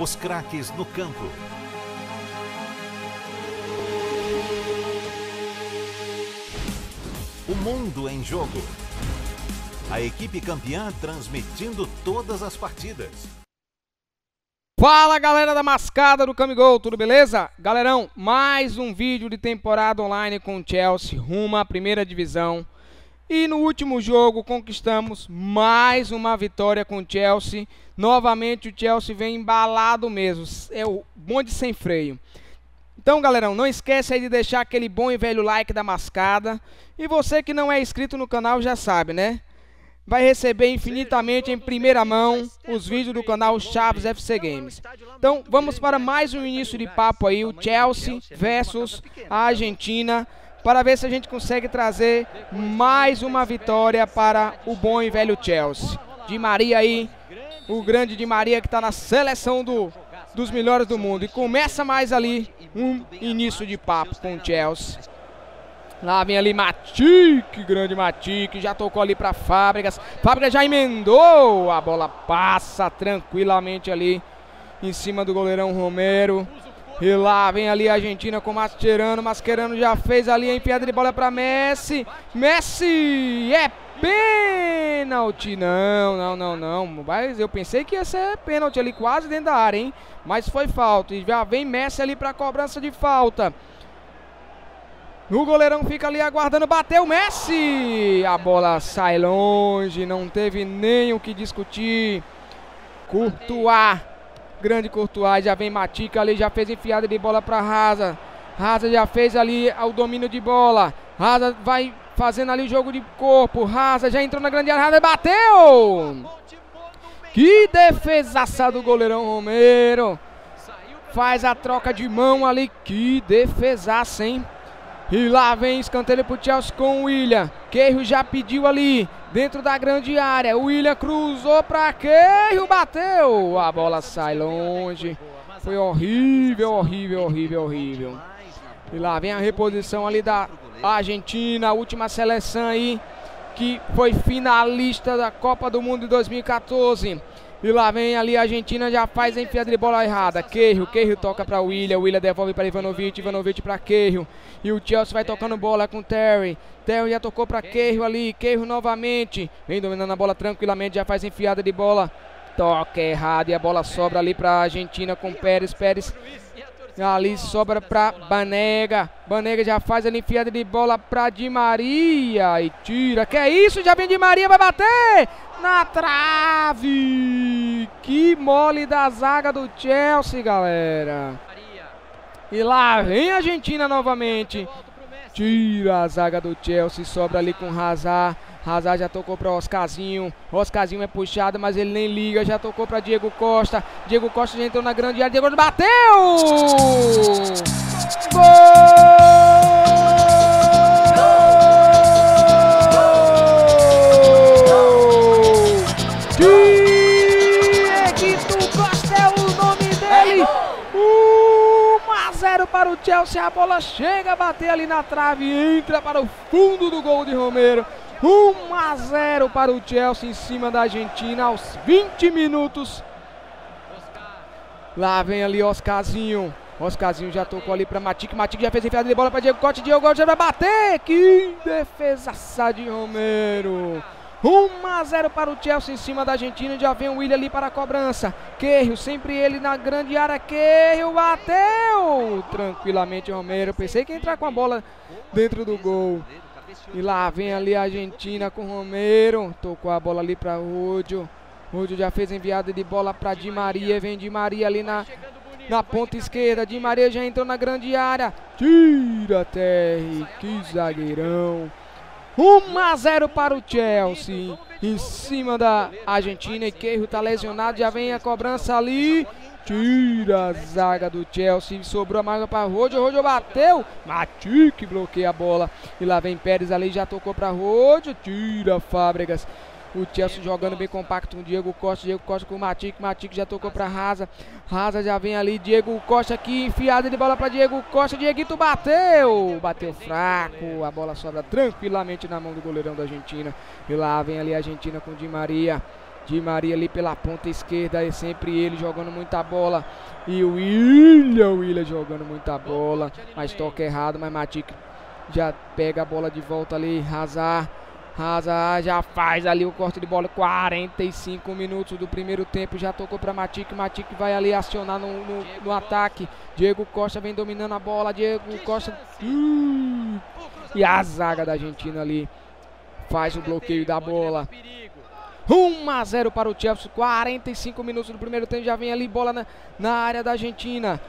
Os craques no campo. O mundo em jogo. A equipe campeã transmitindo todas as partidas. Fala galera da mascada do Camigol, tudo beleza? Galerão, mais um vídeo de temporada online com o Chelsea rumo à primeira divisão. E no último jogo conquistamos mais uma vitória com o Chelsea. Novamente o Chelsea vem embalado mesmo, é o bonde sem freio. Então galerão, não esquece aí de deixar aquele bom e velho like da mascada. E você que não é inscrito no canal já sabe, né? vai receber infinitamente em primeira mão os vídeos do canal Chaves FC Games. Então, vamos para mais um início de papo aí, o Chelsea versus a Argentina, para ver se a gente consegue trazer mais uma vitória para o bom e velho Chelsea. Di Maria aí, o grande Di Maria que está na seleção do, dos melhores do mundo. E começa mais ali um início de papo com o Chelsea. Lá vem ali Matic, grande Matic, já tocou ali para Fábricas. Fábricas já emendou, a bola passa tranquilamente ali em cima do goleirão Romero. E lá vem ali a Argentina com Mascherano. Mascherano já fez ali a enfiada de bola para Messi. Messi é pênalti. Não, não, não, não. Mas eu pensei que ia ser pênalti ali quase dentro da área, hein? Mas foi falta. E já vem Messi ali para cobrança de falta. O goleirão fica ali aguardando, bateu Messi! A bola sai longe, não teve nem o que discutir. Courtois, grande Courtois, já vem Matica ali, já fez enfiada de bola para Raza. Raza já fez ali o domínio de bola. Raza vai fazendo ali jogo de corpo. Raza já entrou na grande área, Raza bateu! Que defesaça do goleirão Romero. Faz a troca de mão ali, que defesaça, hein? E lá vem escanteio pro Chelsea com o William. Queiro já pediu ali, dentro da grande área. O William cruzou pra Queiro, bateu. A bola sai longe. Foi horrível, horrível, horrível, horrível. E lá vem a reposição ali da Argentina, última seleção aí, que foi finalista da Copa do Mundo de 2014. E lá vem ali a Argentina, já faz a enfiada de bola errada. Queiro, Queiro toca para William, William devolve para Ivanovic, Ivanovic para Queiro. E o Chelsea vai tocando bola com Terry. Terry já tocou para Queiro ali, Queiro novamente. Vem dominando a bola tranquilamente, já faz enfiada de bola. Toca errado e a bola sobra ali para a Argentina com Pérez. Pérez ali sobra para Banega. Banega já faz a enfiada de bola para Di Maria e tira. Que é isso? Já vem Di Maria, vai bater! na trave. Que mole da zaga do Chelsea, galera. E lá vem a Argentina novamente. Tira a zaga do Chelsea, sobra ali com Hazard. Hazard já tocou para Oscarzinho. Oscarzinho é puxado, mas ele nem liga. Já tocou para Diego Costa. Diego Costa já entrou na grande área. Diego bateu! Gol! Para o Chelsea, a bola chega a bater ali na trave e entra para o fundo do gol de Romero. 1 a 0 para o Chelsea em cima da Argentina aos 20 minutos. Lá vem ali Oscarzinho. Oscarzinho já tocou ali para Matic. Matic já fez enfiada de bola para Diego Cote. Diego Cote vai bater. Que defesa de Romero. 1 a 0 para o Chelsea em cima da Argentina. Já vem o William ali para a cobrança. Queiro, sempre ele na grande área. Queiro bateu tranquilamente Romero. Pensei que ia entrar com a bola dentro do gol. E lá vem ali a Argentina com Romero. Tocou a bola ali para Rúdio. Rúdio já fez enviada de bola para Di Maria. Vem Di Maria ali na, na ponta esquerda. Di Maria já entrou na grande área. Tira Terry. Que zagueirão. 1 a 0 para o Chelsea. Em cima da Argentina. E Queiro está lesionado. Já vem a cobrança ali. Tira a zaga do Chelsea. Sobrou a marca para Rodio. Rodio bateu. Matic bloqueia a bola. E lá vem Pérez ali. Já tocou para Rodio. Tira Fábregas. O Chelsea jogando bem compacto com o Diego Costa. Diego Costa com o Matic. Matic já tocou para Raza. Raza já vem ali. Diego Costa aqui. Enfiada de bola para Diego Costa. Dieguito bateu. Bateu fraco. A bola sobra tranquilamente na mão do goleirão da Argentina. E lá vem ali a Argentina com o Di Maria. Di Maria ali pela ponta esquerda, é sempre ele jogando muita bola. E o William, William jogando muita bola, mas toca errado, mas Matic já pega a bola de volta ali, Hazard. Hazard já faz ali o corte de bola, 45 minutos do primeiro tempo, já tocou para Matic, Matic vai ali acionar no, no, no, ataque, Diego Costa vem dominando a bola, Diego Costa, e a zaga da Argentina ali faz o bloqueio da bola, 1 a 0 para o Chelsea. 45 minutos do primeiro tempo. Já vem ali bola na, na área da Argentina.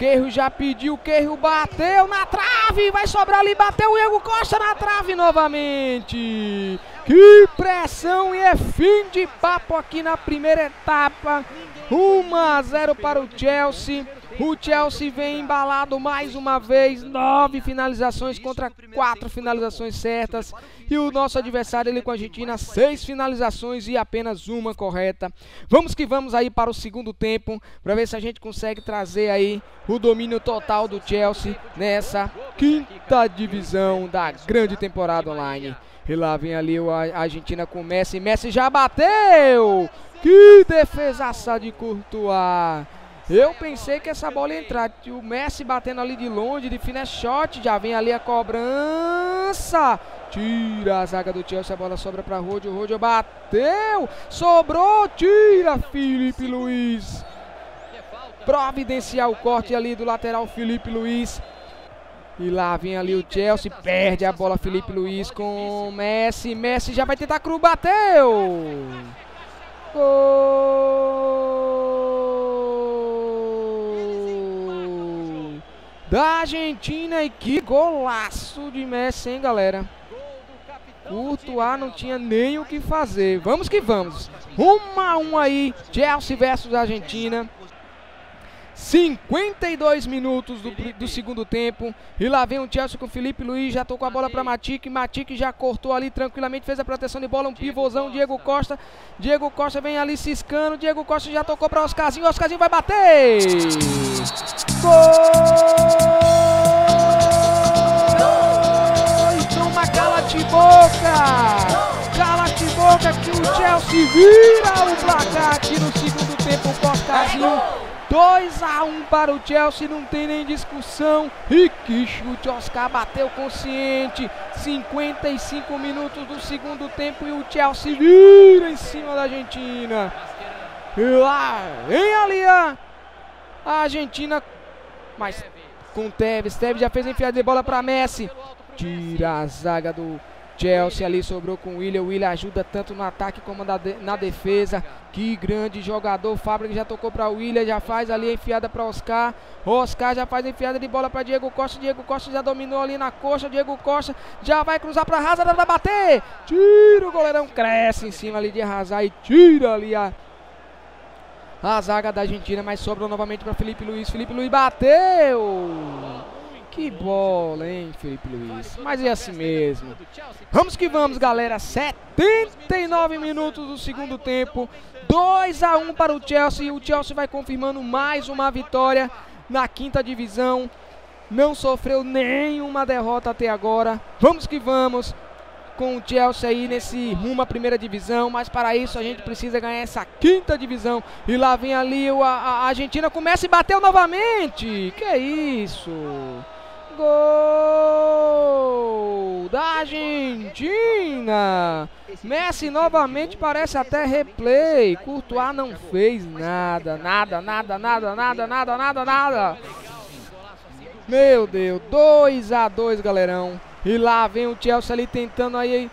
Queiro já pediu, Queiro bateu na trave, vai sobrar ali, bateu o Diego Costa na trave novamente. Que pressão e é fim de papo aqui na primeira etapa. 1 a 0 para o Chelsea. O Chelsea vem embalado mais uma vez, nove finalizações contra quatro finalizações certas. E o nosso adversário ele com a Argentina, seis finalizações e apenas uma correta. Vamos que vamos aí para o segundo tempo, para ver se a gente consegue trazer aí o domínio total do Chelsea nessa quinta divisão da grande temporada online. E lá vem ali a Argentina com Messi. Messi já bateu! Que defesaça de Courtois! Eu pensei que essa bola ia entrar. O Messi batendo ali de longe, de finesse shot. Já vem ali a cobrança. Tira a zaga do Chelsea. A bola sobra para Rodio. Rodio bateu. Sobrou. Tira Felipe Luiz. Providenciar o corte ali do lateral Felipe Luiz. E lá vem ali o Chelsea. Perde a bola Felipe Luiz com Messi. Messi já vai tentar cru. Bateu. Gol. Da Argentina. E que golaço de Messi, hein, galera? Courtois não tinha nem o que fazer. Vamos que vamos. 1 a 1 aí, Chelsea versus Argentina. 52 minutos do, do, segundo tempo. E lá vem o Chelsea com o Felipe Luiz. Já tocou a bola para Matic. Matic já cortou ali tranquilamente. Fez a proteção de bola. Um pivôzão. Diego Costa. Diego Costa vem ali ciscando. Diego Costa já tocou para Oscarzinho. Oscarzinho vai bater. Gol! Toma cala-te boca! Cala-te boca que o Chelsea vira o placar aqui no segundo tempo. O Oscarzinho 2 a 1 para o Chelsea, não tem nem discussão. E que chute, Oscar bateu consciente. 55 minutos do segundo tempo e o Chelsea vira em cima da Argentina. E lá vem ali a Argentina, mas com Tevez. Tevez já fez enfiada de bola para Messi. Tira a zaga do Chelsea ali sobrou com o William. O William ajuda tanto no ataque como na, de, na defesa. Que grande jogador. Fábrica já tocou para o William. Já faz ali a enfiada para Oscar. Oscar já faz a enfiada de bola para Diego Costa. Diego Costa já dominou ali na coxa. Diego Costa já vai cruzar para Hazard. Vai bater. Tira o goleirão. Cresce em cima ali de Hazard e tira ali a. A zaga da Argentina, mas sobrou novamente para Felipe Luiz. Felipe Luiz bateu! Que bola, hein, Felipe Luiz. Mas é assim mesmo. Vamos que vamos, galera. 79 minutos do segundo tempo. 2 a 1 para o Chelsea. O Chelsea vai confirmando mais uma vitória na quinta divisão. Não sofreu nenhuma derrota até agora. Vamos que vamos com o Chelsea aí nesse rumo à primeira divisão, mas para isso a gente precisa ganhar essa quinta divisão. E lá vem ali a, a Argentina começa e bateu novamente. Que é isso? Gol da Argentina. Messi novamente parece até replay. Courtois não fez nada, nada, nada, nada, nada, nada, nada, nada. Meu Deus, 2 a 2, galerão. E lá vem o Chelsea ali tentando aí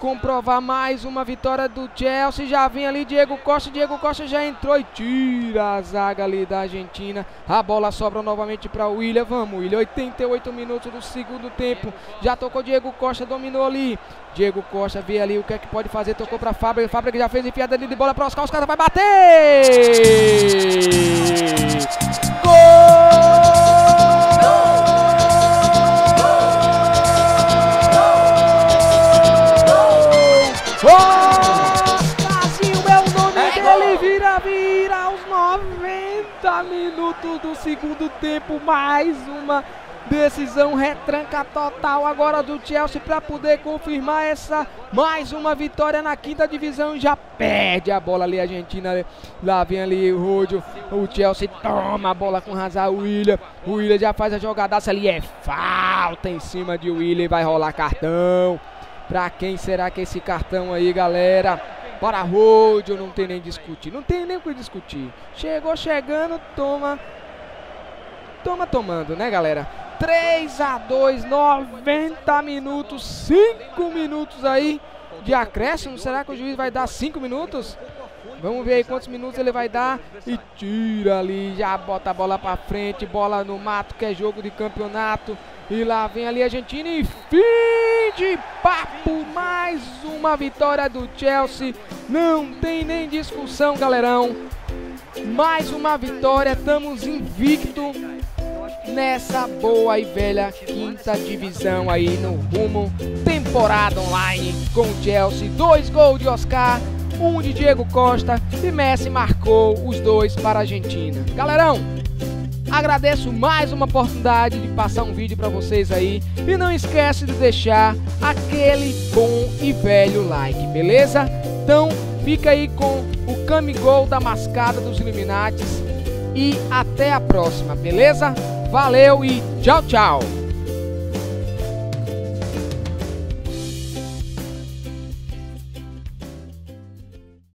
comprovar mais uma vitória do Chelsea. Já vem ali Diego Costa. Diego Costa já entrou e tira a zaga ali da Argentina. A bola sobra novamente para o William. Vamos, William. 88 minutos do segundo tempo. Já tocou Diego Costa, dominou ali. Diego Costa vê ali o que é que pode fazer. Tocou para Fábio. Fábio já fez enfiada ali de bola para Oscar. Os caras vai bater! Vira aos 90 minutos do segundo tempo, mais uma Decisão retranca total agora do Chelsea para poder confirmar essa mais uma vitória na quinta divisão. Já perde a bola ali a Argentina. Lá vem ali o Rodio. O Chelsea toma a bola com Hazard. O William. O William já faz a jogadaça ali. É falta em cima de William. Vai rolar cartão. Pra quem será que é esse cartão aí, galera? Para Rodio, não tem nem discutir. Não tem nem o que discutir. Chegou chegando, toma. Toma tomando, né, galera? 3 a 2, 90 minutos, 5 minutos aí de acréscimo. Será que o juiz vai dar 5 minutos? Vamos ver aí quantos minutos ele vai dar. E tira ali, já bota a bola pra frente, bola no mato, que é jogo de campeonato. E lá vem ali a Argentina e fim de papo. Mais uma vitória do Chelsea. Não tem nem discussão, galerão. Mais uma vitória, estamos invicto nessa boa e velha quinta divisão aí no rumo temporada online com o Chelsea. Dois gols de Oscar, um de Diego Costa e Messi marcou os dois para a Argentina. Galerão, agradeço mais uma oportunidade de passar um vídeo para vocês aí e não esquece de deixar aquele bom e velho like, beleza? Então fica aí com o Camigol da Mascada dos Illuminates e até a próxima, beleza? Valeu e tchau, tchau!